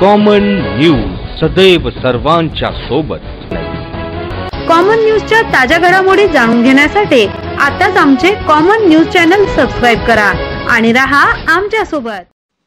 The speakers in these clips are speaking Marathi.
कॉमन न्यूज सदैव सर्वांच्या सोबत. कॉमन न्यूजच्या ताज्या घडामोडी जाणून घेण्यासाठी आताच आमचे कॉमन न्यूज चॅनल सबस्क्राईब करा आणि रहा आमच्यासोबत.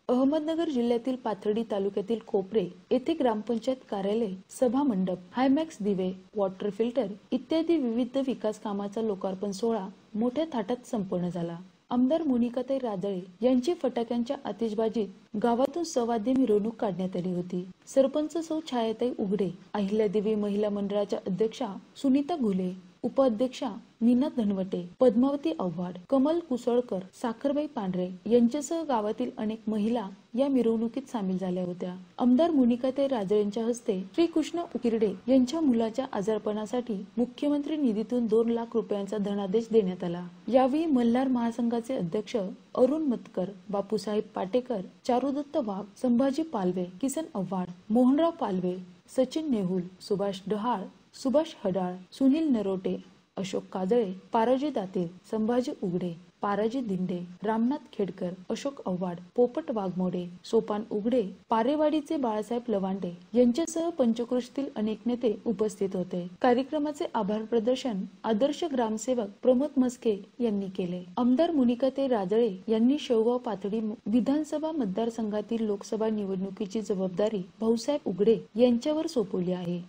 अहमदनगर जिल्ह्यातील पाथर्डी तालुक्यातील कोपरे येथे ग्रामपंचायत कार्यालय सभा मंडप हायमॅक्स दिवे वॉटर फिल्टर इत्यादी विविध विकास कामाचा लोकार्पण सोहळा मोठ्या थाटात संपन्न झाला. आमदार मुनिकाताई राजळे यांची फटाक्यांच्या आतिषबाजीत गावातून सवाद्य मिरवणूक काढण्यात आली होती. सरपंच सौ छायाताई उघडे अहिल्यादेवी महिला मंडळाच्या अध्यक्षा सुनीता घुले उपाध्यक्षा मीना धनवटे पद्मावती आव्हाड कमल कुसळकर साखरबाई पांढरे यांच्यासह गावातील अनेक महिला या मिरवणुकीत सामील झाल्या होत्या. आमदार मोनिकाताई राजे यांच्या हस्ते श्रीकृष्ण उकिरडे यांच्या मुलाच्या आजारपणासाठी मुख्यमंत्री निधीतून दोन लाख रुपयांचा धनादेश देण्यात आला. यावेळी मल्हार महासंघाचे अध्यक्ष अरुण मतकर बापूसाहेब पाटेकर चारुदत्त वाघ संभाजी पालवे किसन आव्हाड मोहनराव पालवे सचिन नेहुल सुभाष डहाळ सुभाष हडाळ सुनील नरोटे अशोक काजळे पाराजी दाते संभाजी उघडे पाराजी दिंडे रामनाथ खेडकर अशोक आव्हाड पोपट वाघमोडे सोपान उघडे पारेवाडीचे बाळासाहेब लवांडे यांच्यासह पंचकृषीतील अनेक नेते उपस्थित होते. कार्यक्रमाचे आभार प्रदर्शन आदर्श ग्रामसेवक प्रमोद मस्के यांनी केले. आमदार मुनिकाते राजळे यांनी शेवगाव पातळी विधानसभा मतदारसंघातील लोकसभा निवडणुकीची जबाबदारी भाऊसाहेब उघडे यांच्यावर सोपवली आहे.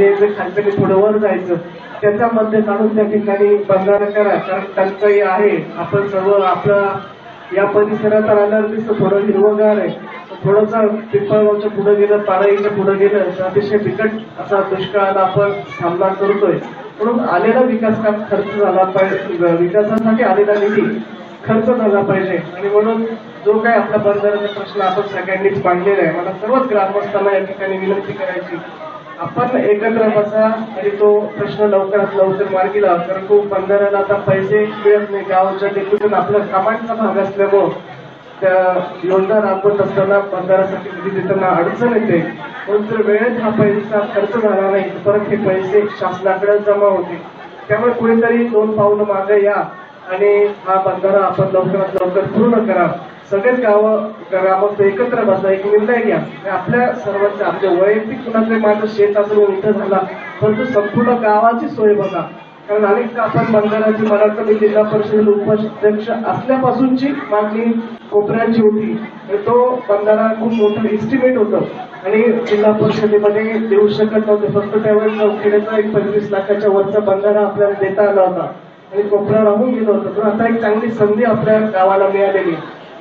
ते जे थोडं वर जायचं. त्याचा मध्य काढून त्या ठिकाणी बंधारा करा कारण टंचाई आहे. आपण सर्व आपला या परिसरात आल्यावर दिसतं. थोडं हिरवगार आहे. थोडंसं पिंपळगावच्या पुढे गेलं पाराईच्या पुढे गेलं तर अतिशय बिकट असा दुष्काळाला आपण सामना करतोय. म्हणून आलेला विकास काम खर्च झाला पाहिजे. विकासासाठी आलेला निधी खर्च झाला पाहिजे. आणि म्हणून जो काय आपला बंधाराचा प्रश्न आपण सगळ्यांनीच मांडलेला आहे. मला सर्वच ग्रामस्थांना या ठिकाणी विनंती करायची. आपण एकत्र बसा आणि तो प्रश्न लवकरात लवकर मार्गी लावा. कारण तो बंधाऱ्याला आता पैसे मिळत नाही. गावच्या ठिकाणून आपल्या कामांचा भाग असल्यामुळं त्या योजना राबवत असताना बंधाऱ्यासाठी निधी देताना अडचण येते. पण जर वेळेत हा पैसा खर्च झाला नाही परत हे पैसे शासनाकडे जमा होते त्यामुळे कुणीतरी दोन पावलं मागे या आणि हा बंधारा आपण लवकरात लवकर पूर्ण करा. सगळेच गावं ग्रामस्थ एकत्र बसा एक निर्णय घ्या. आपल्या सर्वांच्या आपल्या वैयक्तिक कुणाचं माझं शेत असेल इथं झाला परंतु संपूर्ण गावाची सोय बघा कारण अनेक आपण बंधाराची मला मी जिल्हा परिषद उपाध्यक्ष असल्यापासूनची मागणी कोपऱ्यांची होती. तर तो बंधारा खूप मोठं इस्टिमेट होतं. आणि जिल्हा परिषदेमध्ये देऊ शकत नव्हते. फक्त त्यावेळेस नौकेचा एक पंचवीस लाखाच्या वरचा बंधारा आपल्याला देता आला होता. आणि कोपरा राहून गेलो होतो. पण आता एक चांगली संधी आपल्या गावाला मिळालेली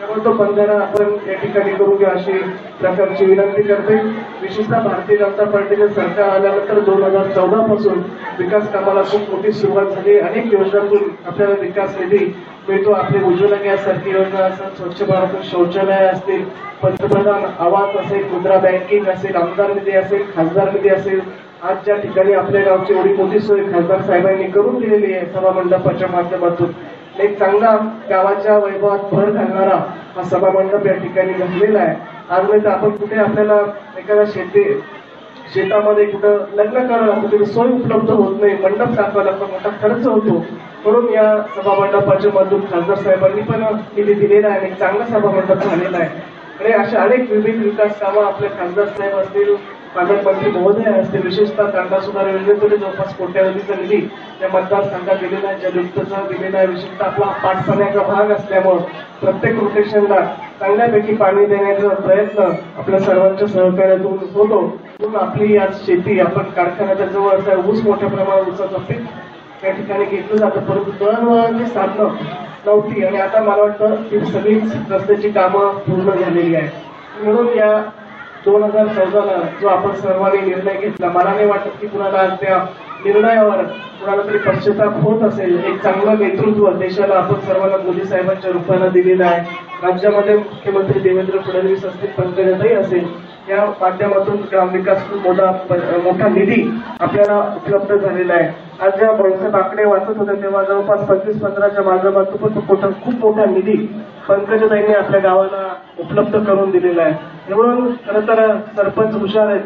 त्यामुळे तो बंधारा आपण या ठिकाणी करू घ्या अशी प्रकारची विनंती करते. विशेषतः भारतीय जनता पार्टीचे सरकार आल्यानंतर दोन हजार चौदा पासून विकास कामाला खूप मोठी सुरुवात झाली. अनेक योजनांतून आपल्याला विकास निधी मिळतो. आपली उज्ज्वला गॅससारखी योजना असेल स्वच्छ भारत शौचालय असतील पंतप्रधान आवास असेल मुद्रा बँकिंग असेल आमदार निधी असेल खासदार निधी असेल. आज ज्या ठिकाणी आपल्या गावची एवढी मोठी सोय खासदार साहेबांनी करून दिलेली आहे सभा मंडपाच्या माध्यमातून. एक चांगला गावाच्या वैभवात भर घालणारा हा सभामंडप या ठिकाणी घडलेला आहे. आज नाही तर आपण कुठे आपल्याला एखाद्या शेती शेतामध्ये कुठं लग्न करावं कुठे सोय उपलब्ध होत नाही मंडप टाकायला पण मोठा खर्च होतो. म्हणून या सभामंडपाच्या मधून खासदार साहेबांनी पण निधी दिलेला आहे आणि एक चांगला सभामंडप झालेला आहे. आणि अशा अनेक विविध विकास कामं आपले खासदार साहेब असतील पालकमंत्री महोदय असते विशेषतः कांदा सुधार योजनेतून जवळपास कोट्यावधीचा निधी या मतदारसंघात दिलेला आहे. जलयुक्तचा दिलेला आहे. विशेषतः आपला पाठपाण्याचा भाग असल्यामुळं प्रत्येक रोटेशनला चांगल्यापैकी पाणी देण्याचा प्रयत्न आपल्या सर्वांच्या सहकार्यातून होतो. म्हणून आपली आज शेती आपण कारखान्याच्या जवळ असं ऊस मोठ्या प्रमाणात ऊसाचं पीक त्या ठिकाणी घेतलं जातं. परंतु दळणवळणची साधनं नव्हती. आणि आता मला वाटतं की सगळीच रस्त्याची कामं पूर्ण झालेली आहेत. म्हणून या दोन हजार चौदाला जो आपण सर्वांनी निर्णय घेतला मला नाही वाटत की कुणाला आज त्या निर्णयावर कुणाला तरी पश्चाताप होत असेल. एक चांगलं नेतृत्व देशाला आपण सर्वांना मोदी साहेबांच्या रूपानं दिलेलं आहे. राज्यामध्ये मुख्यमंत्री देवेंद्र फडणवीस असतील पंकजाताई असेल या माध्यमातून ग्रामविकास मोठा मोठा निधी आपल्याला उपलब्ध झालेला आहे. आज जेव्हा भाऊसाहेब आकडे वाचत होते तेव्हा जवळपास पंचवीस पंधराच्या माध्यमातून पण तो खूप मोठा निधी पंकजाताईंनी आपल्या गावाला उपलब्ध करून दिलेला आहे. म्हणून खरं तर सरपंच हुशार आहेत.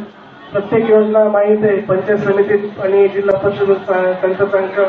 प्रत्येक योजना माहीत आहे. पंचायत समितीत आणि जिल्हा परिषद त्यांचा त्यांचा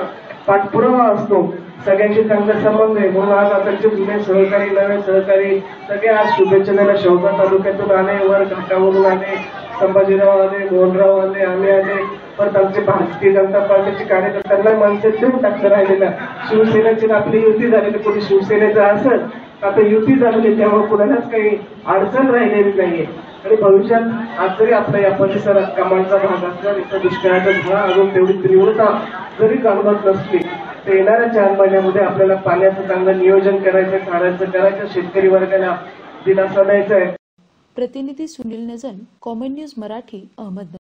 पाठपुरावा असतो. सगळ्यांशी चांगला संबंध आहे. म्हणून आज आताचे जुने सहकारी नवे सहकारी सगळे आज शुभेच्छा द्यायला तालुक्यातून आले वर घाटावरून आले संभाजीराव आले मोहनराव आले आम्ही आले. परत आमचे भारतीय जनता पार्टीचे कार्यकर्त्यांना मनसे ठेवून टाकलं राहिलेलं. शिवसेनेची आपली युती झालेली कोणी शिवसेनेचं असेल आता युती झालेली त्यामुळे कुणालाच काही अडचण राहिलेली नाहीये. आणि भविष्यात आज जरी आपला या परिसरात कमांडचा भाग असला इथं दुष्काळाचा झळा अजून तेवढी तीव्रता जरी जाणवत नसली तर येणाऱ्या चार महिन्यामध्ये आपल्याला पाण्याचं चांगलं नियोजन करायचं काढायचं करायचं शेतकरी वर्गाला दिलासा द्यायचा आहे. प्रतिनिधी सुनील नजन कॉमन न्यूज मराठी अहमदनगर.